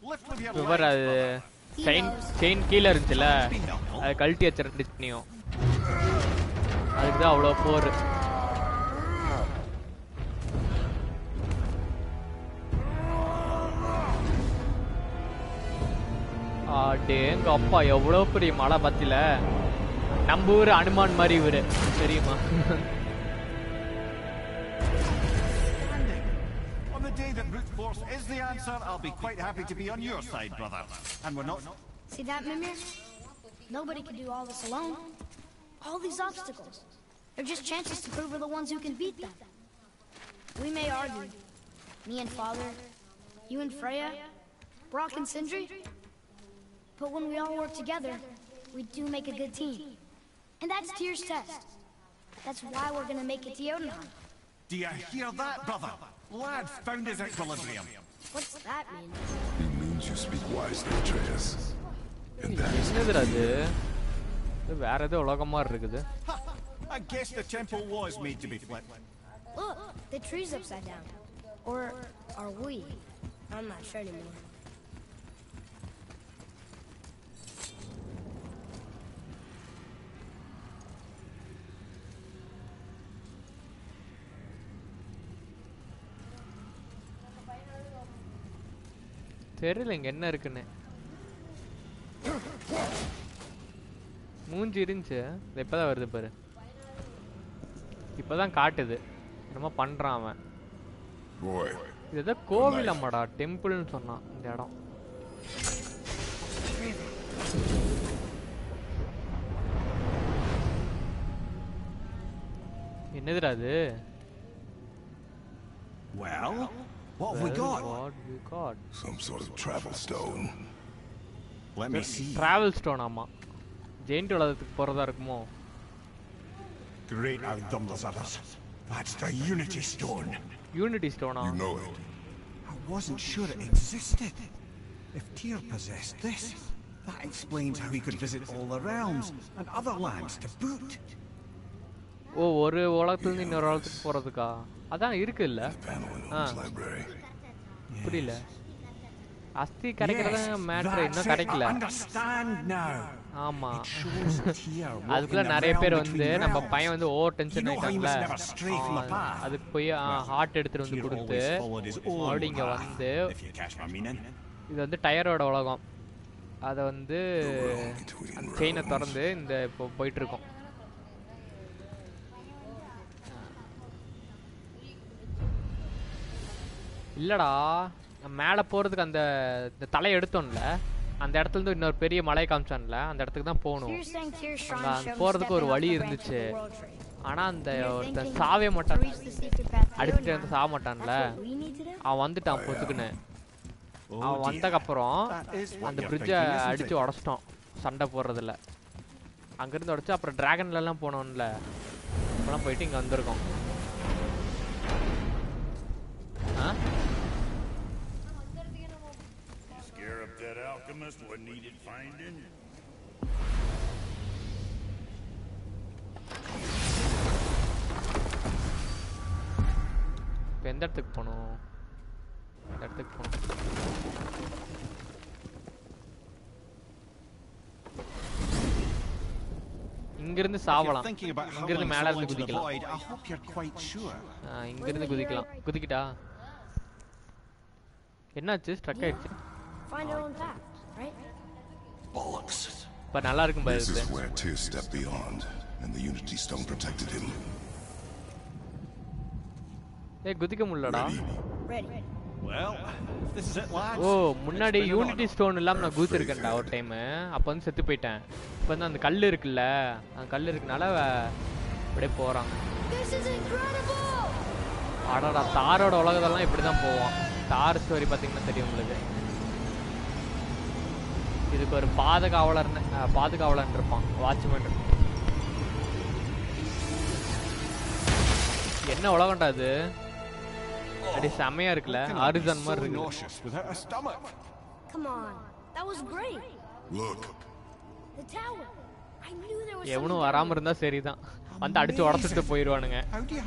Lift with your விவர் legs, அது brother. Chain chain கீழே இருந்துச்சுல? அது கழட்டி வச்சிருந்துச்சுனியும் அதுக்கு தான் அவ்வளோ போர். எங்க அப்பா எவ்வளோ பெரிய மழை பத்தில? நம்ம ஊர் அனுமான் மாதிரி இவரு. தெரியுமா? Day that brute force is the answer, I'll be quite happy to be on your side, brother. And we're not See that, Mimir? Nobody can do all this alone. All these obstacles. They're just chances to prove we're the ones who can beat them. We may argue. Me and Father, you and Freya, Brock and Sindri. But when we all work together, we do make a good team. And that's Tyr's test. That's why we're gonna make it to Jotunheim. Do you hear that, brother? Lads, found his equilibrium. What's that mean? It means you speak wisely, Atreus. And that is the I guess the temple was made to be flipped. Look, oh, the tree's upside down. Or are we? I'm not sure anymore. தெரியல இங்க என்ன இருக்குன்னு. மூஞ்சி இருந்துச்சு. இது இப்பதான் வருது பாரு. இப்பதான் காட்டுது. என்னமோ பண்றான் அவன். இது ஏதோ கோவில் அம்மாடா டெம்பிள்னு சொன்னான் இந்த இடம். என்னதுடா அது? Well, what have we got? What we got? Some sort of travel stone. Let me see. Travel stone ஆமா ஜெயிண்ட் உலகத்துக்கு போறதா இருக்குமோ Great outdone those others. That's the Unity Stone. Unity ஸ்டோனா You know it. I wasn't sure it existed. If Tyr possessed this, that explains how he could visit all the realms and other lands to boot. Oh ஒரு உலகத்துல இருந்து இன்னொரு உலகத்துக்கு போறதுக்கா அதான் இருக்கு இல்ல Ah. புரியல அஸ்தி கிடைக்கிறத மேட்ரு இன்னும். கிடைக்கல. ஆமா அதுக்குள்ள நிறைய பேர் வந்து நம்ம. பையன் வந்து over tension You know how he ஆயிட்டாங்கல்ல must never stray from the ஆ, path. அதுக்கு போய் ஹார்ட் எடுத்துட்டு வந்து கொடுத்து path, வந்து. இது வந்து டயரோட உலகம் அதை வந்து செயினை. திறந்து இந்த இப்போ போயிட்டு இருக்கோம் இல்லடா மேலே போறதுக்கு அந்த இந்த தலையை எடுத்தோம்ல அந்த இடத்துல இருந்து இன்னொரு பெரிய மலை காமிச்சான்ல அந்த இடத்துக்கு தான் போகணும் அங்க போறதுக்கு ஒரு வழி இருந்துச்சு of the world trade. ஆனா அந்த ஒருத்தன் சாவே மாட்டான் அடிச்சுட்டு வந்து. சாக மாட்டான்ல? அவன் வந்துட்டான் பொத்துக்குன்னு Oh அவன். வந்தக்கப்புறம் what அந்த பிரிட்ஜை it? உடச்சிட்டோம் சண்டை போடுறதுல அங்கிருந்து உடச்சு அப்புறம் டிராகன்ல எல்லாம் போனோம்ல அப்பெல்லாம் போயிட்டு இங்க வந்திருக்கோம் ஆ Scare up that alchemist what needed finding? இப்போ எந்த இடத்துக்கு போகணும் இந்த இடத்துக்கு போகணும் இங்கிருந்து சாவலாம் இங்கிருந்து மேல இருந்து குதிக்கலாம் இங்கிருந்து குதிக்கலாம் குதிக்கிட்டா என்னாச்சு ஸ்ட்ரக் ஆயிடுச்சு Find our own path, right? Bollocks. இப்போ நல்லா இருக்கும் This பாரு is where Tyr stepped beyond, and the Unity Stone protected him. ஏய் குதிக்க முடியலடா Ready. Well, if this is it, lads. ஓ முன்னாடி யூனிட்டி. ஸ்டோன் இல்லாம நான் குதிச்சிருக்கேன்டா ஒரு டைம் அப்போ வந்து செத்து போயிட்டேன் இப்போ வந்து அந்த கல் இருக்குல்ல அந்த கல் இருக்குனால அப்படியே This incredible! அடடா தாரோட உலகத்தெல்லாம் இப்படி தான் போவான் தார் ஸ்டோரி பார்த்தீங்கன்னா தெரியும் உங்களுக்கு. இதுக்கு ஒரு பாதுகாவலர் பாதுகாவலன் இருப்பான். வாட்ச்மேன் என்ன உலகம்டா இது? அப்படி செமையா இருக்குல்ல. ஆரிசன் மாதிரி இருக்கு? Come on. That was great. Look, The tower. எவனும் வராம இருந்தா சரிதான். வந்து அடிச்சு உடச்சிட்டு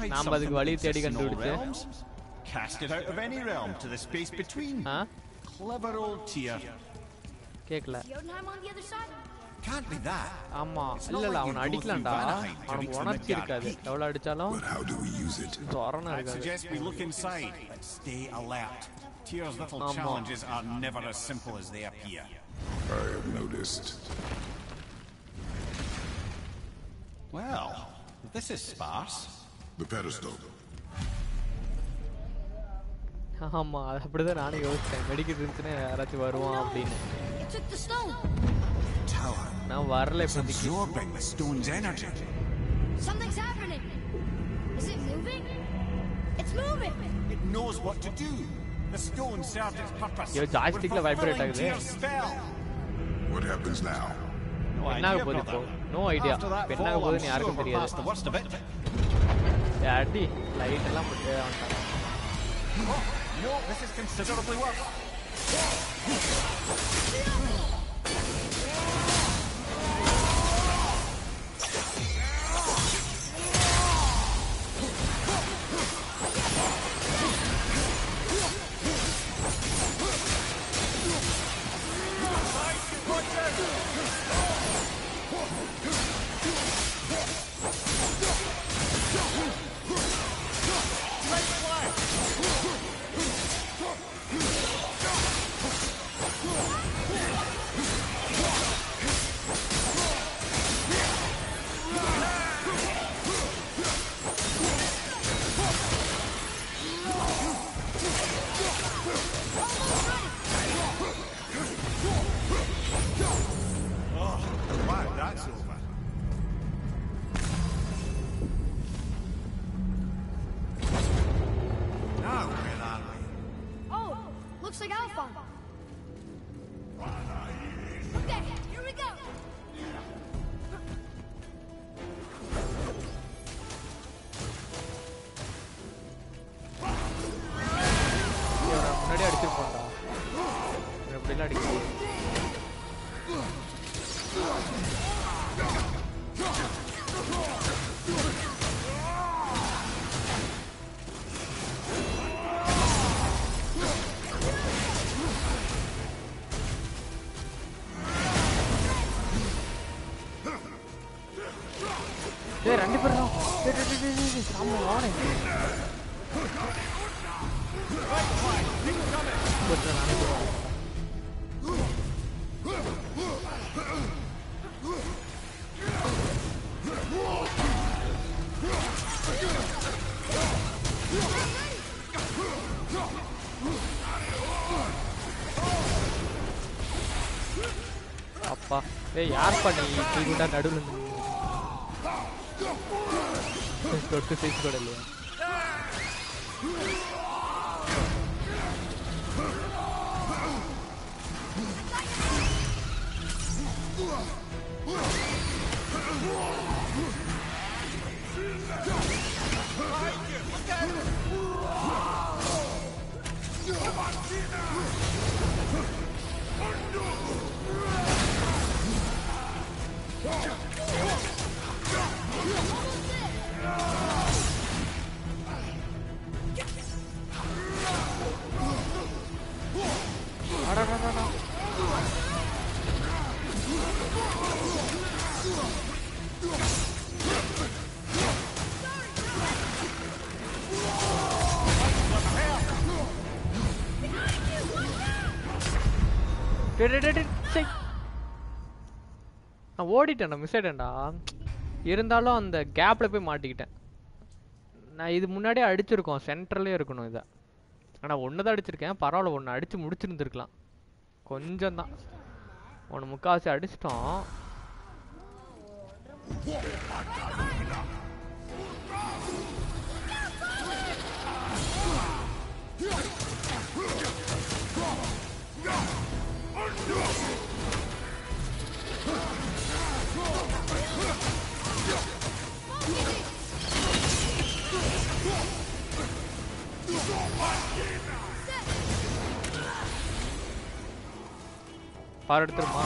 hide நாம அதுக்கு வழி தேடி கண்டுபிடிச்சு? Cast it out of any realm to the space between. Ah Clever old Tyr. கேக்கல there. Jotunheim on the other side? Can't be that. ஆமா It's இல்ல not இல்ல like அவனை you go அடிக்கலாம்டா through Vanaheim to அவனுக்கு reach the உணர்ச்சி Midgard இருக்காது Peak. எவ்வளவு அடிச்சாலும் but how do we use it? சொரணம் I'd இருக்காது suggest we look inside, but stay alert. Tyr's little ஆமா. challenges are never as simple as they appear. I have noticed. Well, this is sparse. The pedestal. ஆமா அது அப்படிதான் நானும் யோசிச்சேன் medical இருந்துச்சுன்னா யாராச்சும் வருவான் அப்படின்னு It took the stone. Tower. நான் வரல It's இப்போதைக்கு absorbing the stone's energy. Something's happening. Is it moving? It's moving. It knows what to do. The stone served its purpose. Yo, joystick la We're vibrate fulfilling ஆகுது. Tyr's spell. What happens now? No என்னாக idea, போகுது brother. இப்போ no idea After that என்னாக fall, I'm போகுதுன்னு sure யாருக்கும் we're past the தெரியாது worst of it. ஏய், அடி light எல்லாம் போட்டு வந்துட்டான். no, this is considerably worse. டேய் ரெண்டு பேரும் தான் டேய் டேய் டேய் டேய் சாமி வாடே கொஞ்சம் நானே போறேன் அப்பா ஏய் யார்ப்பா நீ இப்படி கூட நடுவில் 36 कड़े लिए நான் ஓடிட்டேன்டா மிஸ் ஆயிட்டேன்டா. இருந்தாலும் அந்த கேப்பில் போய் மாட்டிக்கிட்டேன். நான் இது முன்னாடியே அடிச்சிருக்கோம் சென்டர்லேயே இருக்கணும் இதை. ஆனால் ஒன்று தான் அடிச்சிருக்கேன் பரவாயில்ல ஒன்று அடித்து முடிச்சிருந்துருக்கலாம். கொஞ்சம் தான் ஒன்று முக்கால்வாசி அடிச்சிட்டோம். பார் எடுத்துருமா?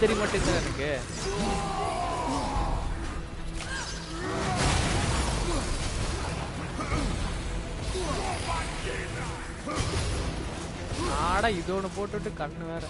தெரிய மாட்டேங்குது எனக்கு. ஆடா இது ஒன்று போட்டுட்டு கண்ணு வேற.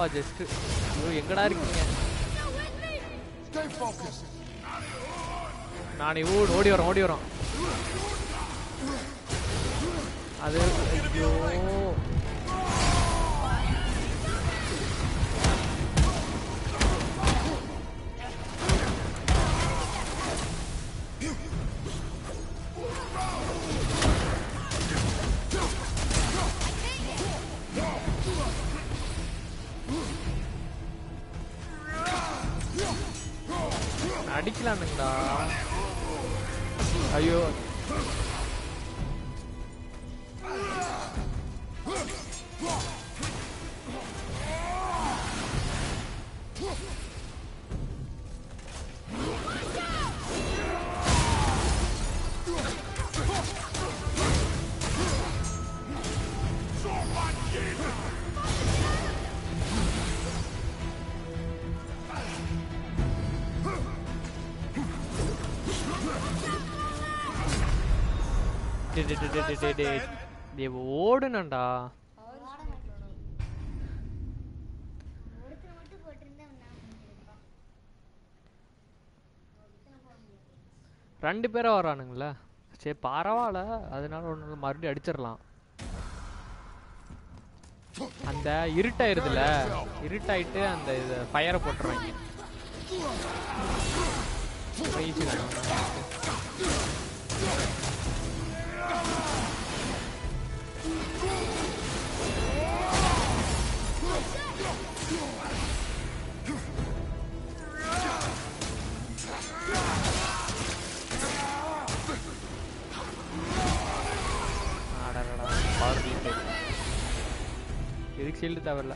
அப்பா ஜஸ்ட் ஐயோ எங்கடா இருக்கீங்க? நான் ஓடி ஓடி வரோம் ஓடி வரோம் அடிக்கலானுங்களா ஐயோ டே ஓடுனண்டா ரெண்டு பேரும் வரானுங்களே. சரி பரவாயில்ல. அதனால ஒன்று மறுபடியும் அடிச்சிடலாம். அந்த இருட்டாயிருதுல இருட்டாயிட்டு அந்த இது ஃபயரை போட்டுருவாங்க ஈஸி quickshielded ആവല്ല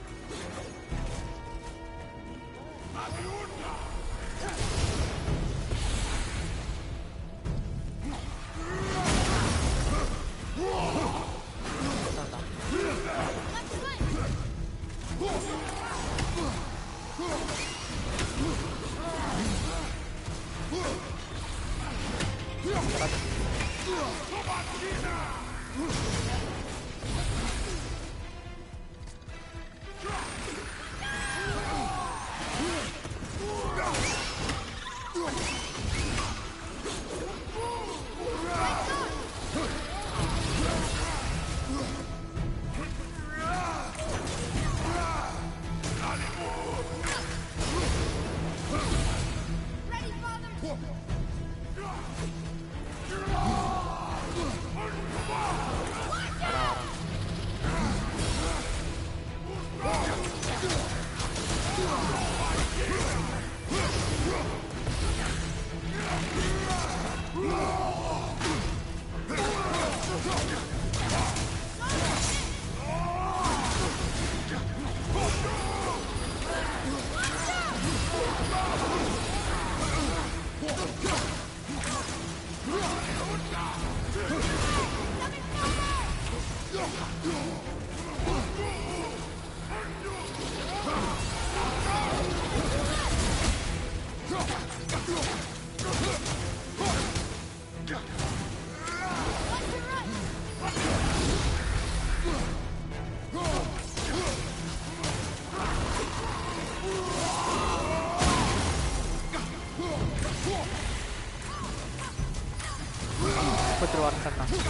Whoa!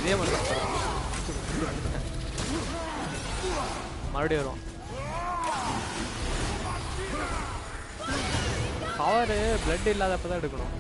இதே மாதிரி மறுபடியும் வரும் பவரு பிளட் இல்லாதப்ப தான் எடுக்கணும்.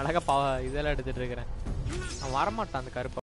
நான் அழகா பா இதெல்லாம் எடுத்துட்டு இருக்கிறேன். அவன் வரமாட்டான் அந்த கருப்பை.